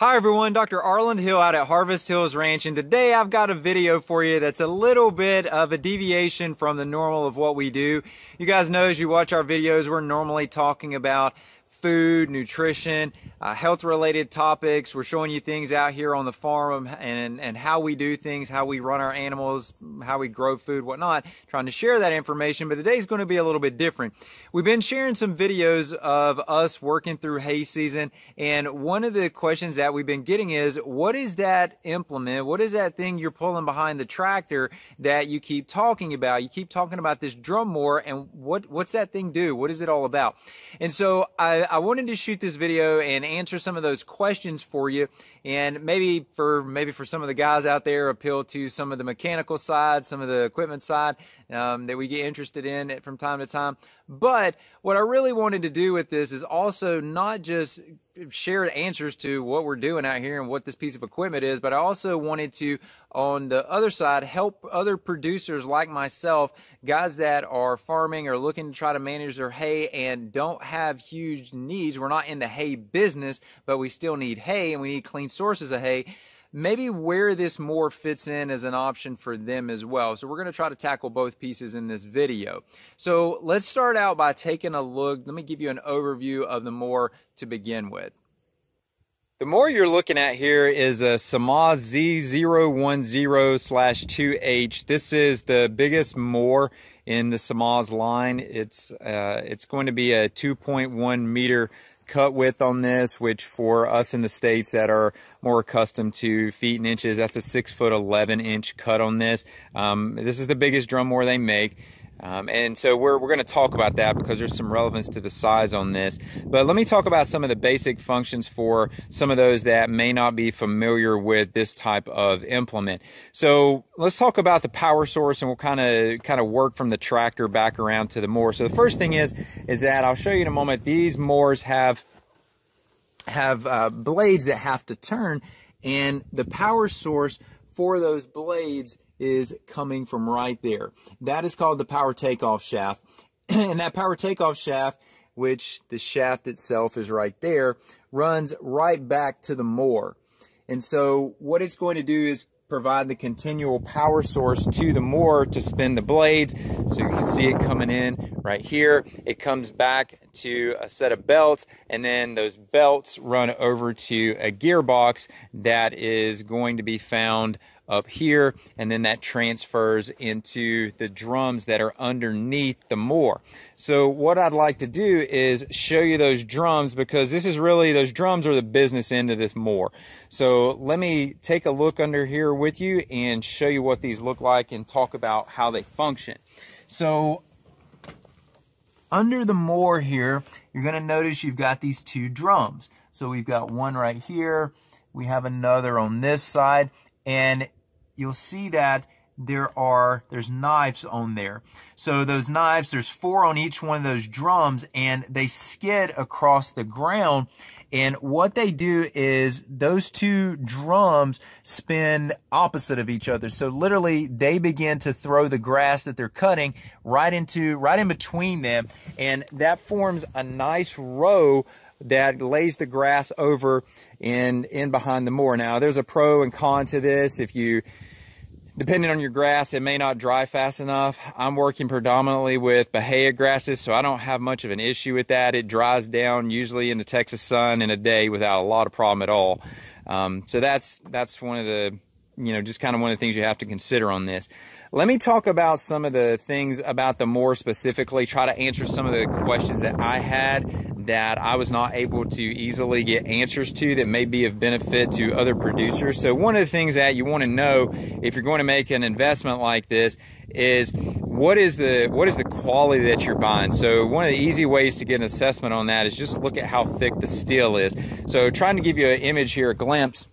Hi everyone, Dr. Arland Hill out at Harvest Hills Ranch and today I've got a video for you that's a little bit of a deviation from the normal of what we do. You guys know as you watch our videos we're normally talking about food, nutrition, uh, health related topics. We're showing you things out here on the farm and, and how we do things, how we run our animals, how we grow food, whatnot, trying to share that information. But today's going to be a little bit different. We've been sharing some videos of us working through hay season. And one of the questions that we've been getting is what is that implement? What is that thing you're pulling behind the tractor that you keep talking about? You keep talking about this drum mower and what, what's that thing do? What is it all about? And so I, I wanted to shoot this video and answer some of those questions for you. And maybe for maybe for some of the guys out there appeal to some of the mechanical side some of the equipment side um, that we get interested in from time to time. But what i really wanted to do with this is also not just share answers to what we're doing out here and what this piece of equipment is but i also wanted to on the other side help other producers like myself guys that are farming or looking to try to manage their hay and don't have huge needs. We're not in the hay business but we still need hay and we need clean sources of hay, maybe where this more fits in as an option for them as well. So we're going to try to tackle both pieces in this video. So let's start out by taking a look. Let me give you an overview of the more to begin with. The more you're looking at here is a SaMasz Z010 slash 2H. This is the biggest more in the SaMasz line. It's uh, it's going to be a 2.1 meter cut width on this, which for us in the States that are more accustomed to feet and inches, that's a six foot 11 inch cut on this. Um, this is the biggest drum mower they make. Um, and so we're, we're going to talk about that because there's some relevance to the size on this. But let me talk about some of the basic functions for some of those that may not be familiar with this type of implement. So let's talk about the power source and we'll kind of kind of work from the tractor back around to the mower. So the first thing is, is that I'll show you in a moment, these mowers have, have uh, blades that have to turn and the power source for those blades is coming from right there. That is called the power takeoff shaft. and that power takeoff shaft, which the shaft itself is right there, runs right back to the moor. And so what it's going to do is provide the continual power source to the mower to spin the blades. So you can see it coming in right here. It comes back to a set of belts and then those belts run over to a gearbox that is going to be found up here and then that transfers into the drums that are underneath the mower. So what I'd like to do is show you those drums because this is really, those drums are the business end of this mower. So let me take a look under here with you and show you what these look like and talk about how they function. So under the mower here, you're going to notice you've got these two drums. So we've got one right here. We have another on this side. And you'll see that there are there's knives on there. So those knives there's four on each one of those drums and they skid across the ground. And what they do is those two drums spin opposite of each other. So literally they begin to throw the grass that they're cutting right into right in between them. And that forms a nice row that lays the grass over in in behind the mower now there's a pro and con to this if you depending on your grass, it may not dry fast enough. I'm working predominantly with Bahia grasses, so I don't have much of an issue with that. It dries down usually in the Texas sun in a day without a lot of problem at all. Um, so that's that's one of the, you know, just kind of one of the things you have to consider on this. Let me talk about some of the things about the more specifically, try to answer some of the questions that I had that I was not able to easily get answers to that may be of benefit to other producers. So one of the things that you want to know if you're going to make an investment like this is what is the what is the quality that you're buying so one of the easy ways to get an assessment on that is just look at how thick the steel is so trying to give you an image here a glimpse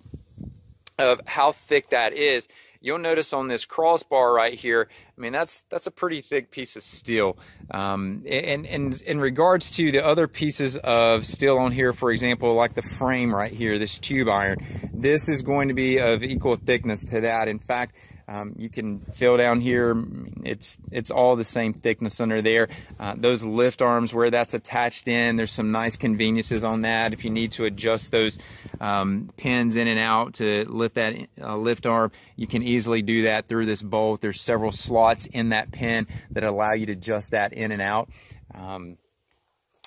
of how thick that is you'll notice on this crossbar right here, I mean, that's that's a pretty thick piece of steel. Um, and, and in regards to the other pieces of steel on here, for example, like the frame right here, this tube iron, this is going to be of equal thickness to that. In fact, Um, you can feel down here, it's it's all the same thickness under there. Uh, those lift arms where that's attached in, there's some nice conveniences on that. If you need to adjust those um, pins in and out to lift that uh, lift arm, you can easily do that through this bolt. There's several slots in that pin that allow you to adjust that in and out. Um,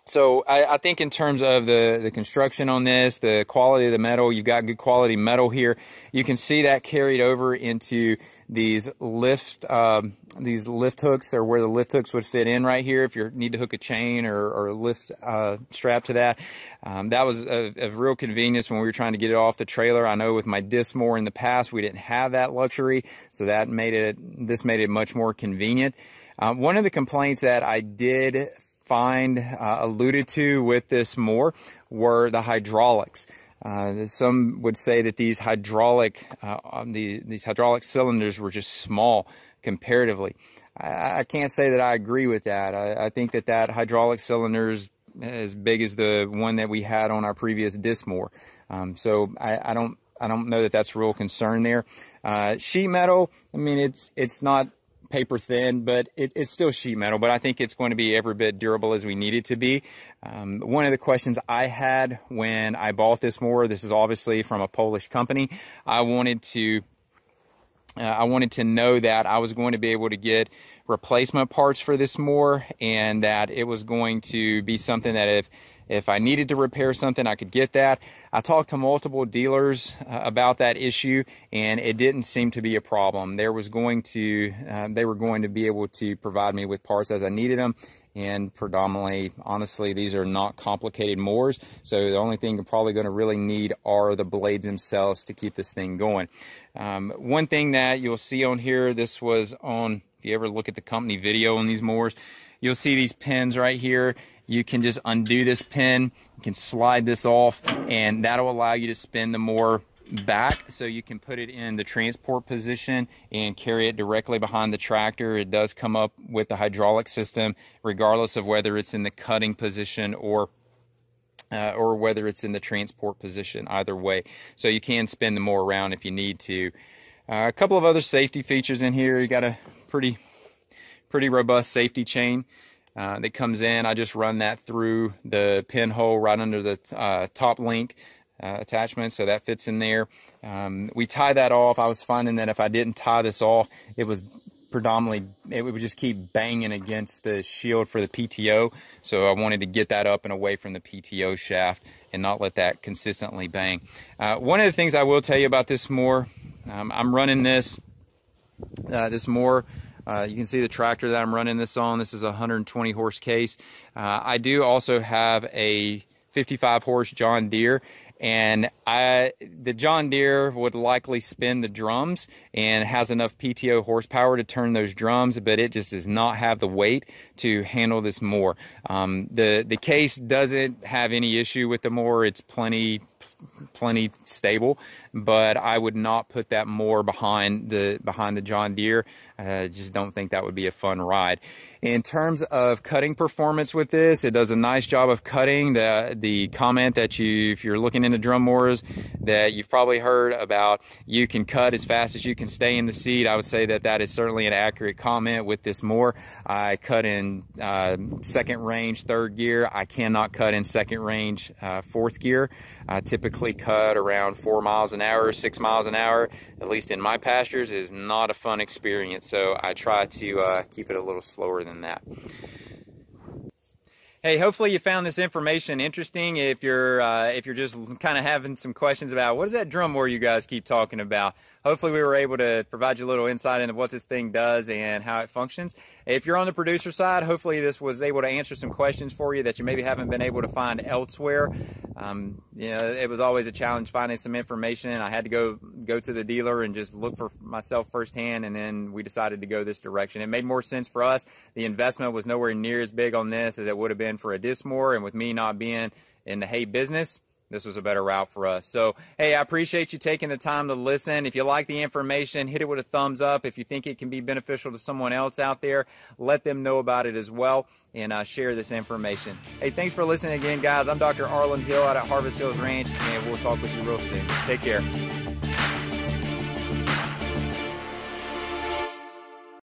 so I, I, think in terms of the, the construction on this, the quality of the metal, you've got good quality metal here. You can see that carried over into these lift um, these lift hooks or where the lift hooks would fit in right here if you need to hook a chain or, or lift uh, strap to that. Um, that was a, real convenience when we were trying to get it off the trailer. I know with my disc mower in the past we didn't have that luxury, so that made it this made it much more convenient. Um, one of the complaints that I did find uh, alluded to with this more were the hydraulics. Uh, some would say that these hydraulic uh, um, the, these hydraulic cylinders were just small comparatively. I, I can't say that I agree with that. I, I, think that that hydraulic cylinder is as big as the one that we had on our previous disc mower. Um, so I, I, don't I don't know that that's real concern there. Uh, sheet metal, I mean it's it's not paper thin, but it, it's still sheet metal, but I think it's going to be every bit durable as we need it to be. Um, one of the questions I had when I bought this mower, this is obviously from a Polish company, I wanted to uh, I wanted to know that I was going to be able to get replacement parts for this mower and that it was going to be something that if if I needed to repair something, I could get that. I talked to multiple dealers uh, about that issue, and it didn't seem to be a problem. There was going to, uh, they were going to be able to provide me with parts as I needed them, and predominantly, honestly, these are not complicated mowers. So the only thing you're probably going to really need are the blades themselves to keep this thing going. Um, one thing that you'll see on here, this was on, if you ever look at the company video on these mowers, you'll see these pins right here you can just undo this pin, you can slide this off, and that'll allow you to spin the mower back so you can put it in the transport position and carry it directly behind the tractor. It does come up with the hydraulic system regardless of whether it's in the cutting position or uh, or whether it's in the transport position, either way. So you can spin the mower around if you need to. Uh, a couple of other safety features in here. You got a pretty pretty robust safety chain uh, that comes in. I just run that through the pinhole right under the uh, top link uh, attachment, so that fits in there. Um, we tie that off. I was finding that if I didn't tie this off, it was predominantly, it would just keep banging against the shield for the PTO. So I wanted to get that up and away from the PTO shaft and not let that consistently bang. Uh, one of the things I will tell you about this more, um, I'm running this, uh, this more uh, you can see the tractor that I'm running this on. This is a 120 horse Case. Uh, I do also have a 55 horse John Deere. And I, the John Deere would likely spin the drums and has enough PTO horsepower to turn those drums, but it just does not have the weight to handle this more. Um, the the Case doesn't have any issue with the mower; it's plenty plenty stable, but I would not put that more behind the behind the John Deere. I just don't think that would be a fun ride. In terms of cutting performance with this, it does a nice job of cutting. The the comment that you, if you're looking into drum mowers, that you've probably heard about, you can cut as fast as you can stay in the seat. I would say that that is certainly an accurate comment with this mower. I cut in uh, second range, third gear. I cannot cut in second range, uh, fourth gear. I typically cut around four miles an hour, six miles an hour, at least in my pastures, is not a fun experience. So I try to uh, keep it a little slower than that. Hey, hopefully you found this information interesting. If you're uh, if you're just kind of having some questions about what is that drum mower you guys keep talking about, hopefully we were able to provide you a little insight into what this thing does and how it functions. If you're on the producer side, hopefully this was able to answer some questions for you that you maybe haven't been able to find elsewhere. Um, you know, it was always a challenge finding some information. I had to go go to the dealer and just look for myself firsthand, and then we decided to go this direction. It made more sense for us. The investment was nowhere near as big on this as it would have been for a disc mower, and with me not being in the hay business, this was a better route for us. So, hey, I appreciate you taking the time to listen. If you like the information, hit it with a thumbs up. If you think it can be beneficial to someone else out there, let them know about it as well and uh, share this information. Hey, thanks for listening again, guys. I'm Dr. Arland Hill out at Harvest Hills Ranch, and we'll talk with you real soon. Take care.